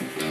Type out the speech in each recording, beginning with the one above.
Thank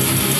Thank